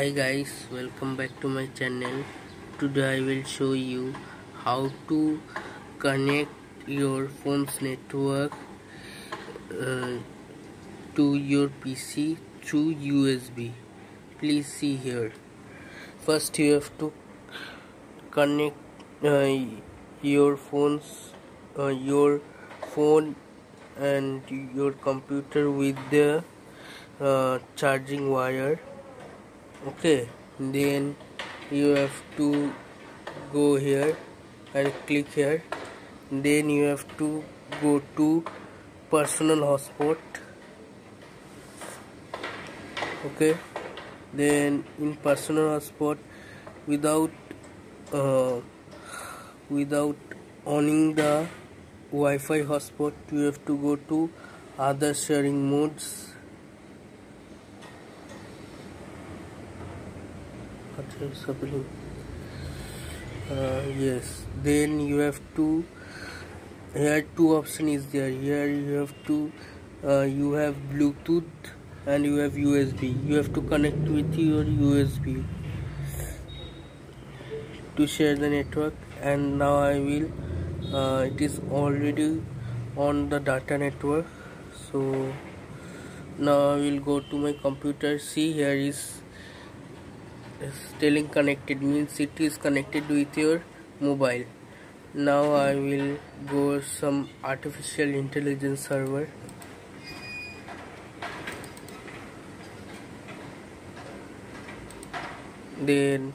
hi guys welcome back to my channel. Today i will show you how to connect your phone's network uh, to your pc through usb please see here. First you have to connect uh, your phone's uh, your phone and your computer with the uh, charging wire okay then you have to go here and click here. Then you have to go to personal hotspot. Okay then in personal hotspot without uh, without owning the Wi-Fi hotspot you have to go to other sharing modes uh, yes. Then you have to here two option is there. Here you have to uh, you have bluetooth and you have usb you have to connect with your usb to share the network. And now i will uh, it is already on the data network. So now i will go to my computer. See here is telling connected means it is connected with your mobile. Now I will go some artificial intelligence server. Then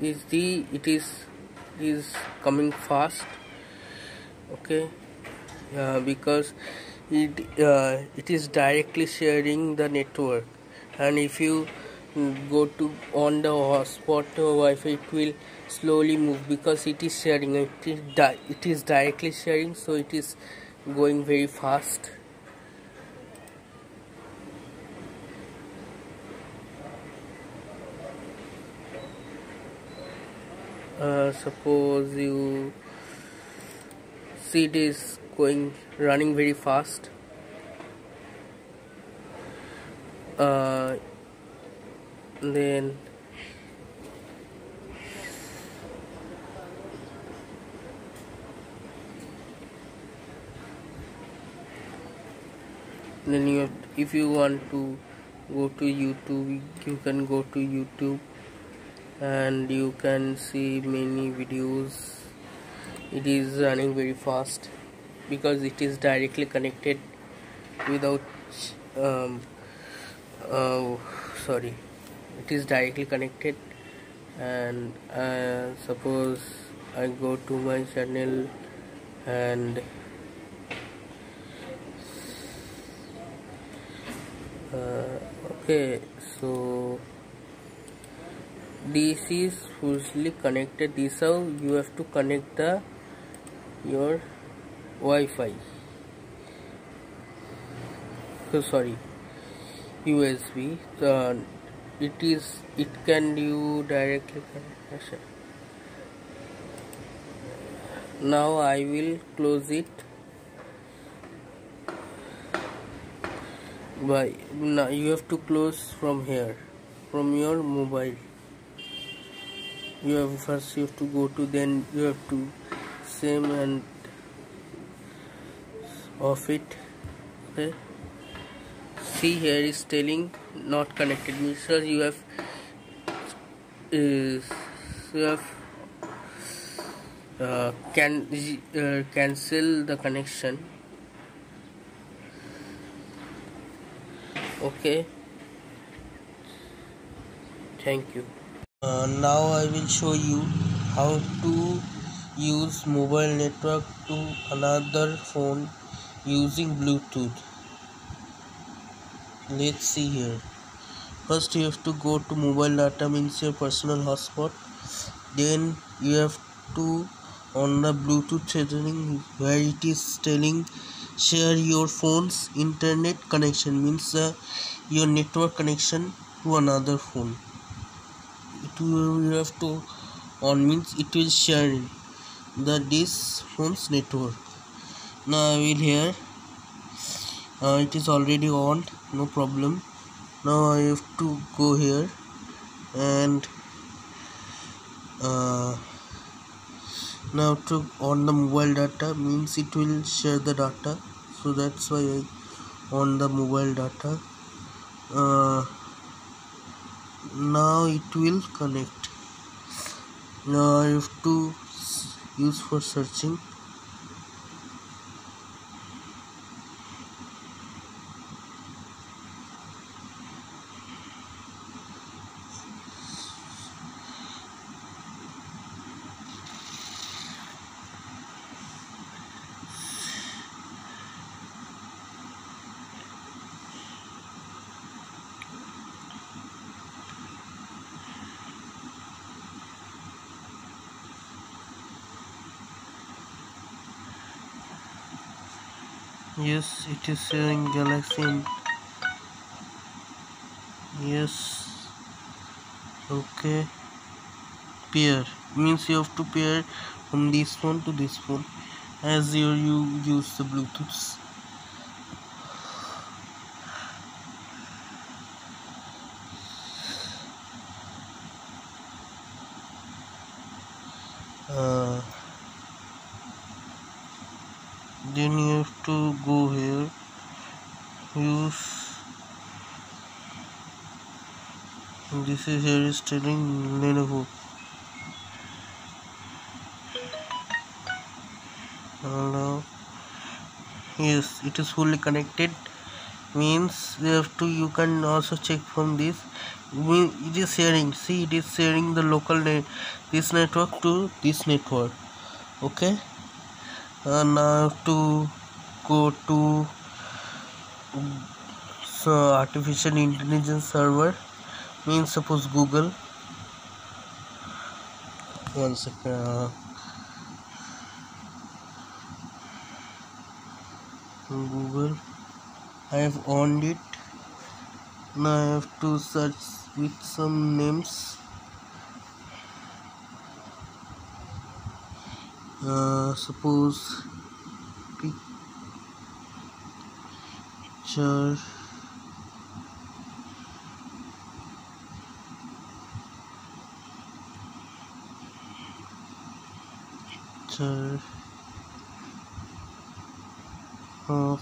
is the it is is coming fast. Okay. Uh, because it uh, it is directly sharing the network. And if you go to on the hotspot Wi-Fi it will slowly move because it is sharing it is, it is directly sharing so it is going very fast. Uh, suppose you see it is going running very fast. Uh, then then you have, if you want to go to youtube you can go to youtube and you can see many videos. It is running very fast because it is directly connected without um, uh, sorry it is directly connected. And uh, suppose I go to my channel and uh, okay so this is fully connected. This how you have to connect the your Wi-Fi. So sorry USB uh, it is it can you directly now I will close it. By now you have to close from here from your mobile. You have first you have to go to then you have to same and off it. Okay. See here is telling not connected means you have is you have uh, can uh, cancel the connection. Okay. Thank you. Uh, now I will show you how to use mobile network to another phone using Bluetooth let's see here. First you have to go to mobile data means your personal hotspot. Then you have to on the bluetooth setting where it is telling share your phone's internet connection means uh, your network connection to another phone. It will you have to on means it will share the this phone's network. Now i will here uh, it is already on no problem. Now I have to go here and uh, now to on the mobile data means it will share the data. So that's why I on the mobile data. Uh, now it will connect. Now I have to use for searching yes it is showing galaxy yes. Okay. Pair. Means you have to pair from this phone to this phone. As you, you use the bluetooth. Uh, then you have to go here. Use this is here is telling Lenovo. Hello. Yes it is fully connected. Means you have to you can also check from this. It is sharing. See it is sharing the local net this network to this network. Okay now to go to so artificial intelligence server means suppose Google one second uh, Google I have owned it now I have to search with some names uh, suppose picture. Picture of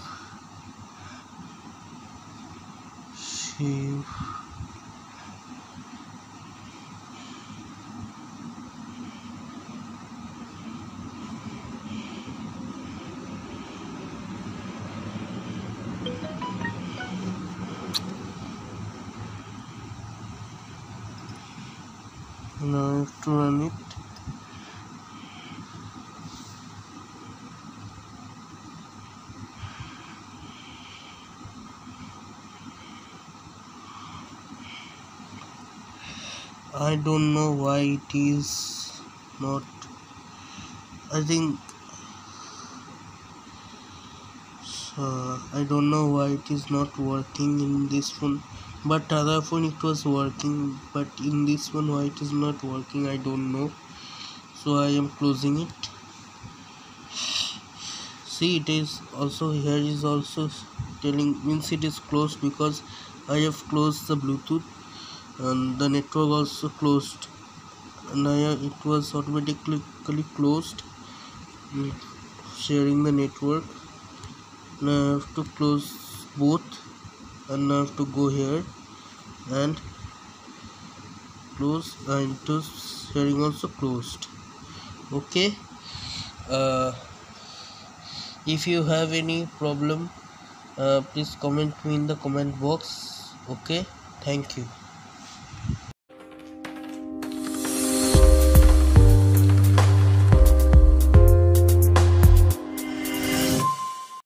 sheep it I don't know why it is not I think uh, I don't know why it is not working in this phone but other phone it was working. But in this one why it is not working I don't know. So I am closing it. See it is also here is also telling means it is closed because I have closed the Bluetooth and the network also closed. And I, it was automatically closed. Mm, sharing the network. Now I have to close both and now I have to go here and close and it was sharing also closed. Okay? Uh, if you have any problem uh, please comment me in the comment box. Okay? Thank you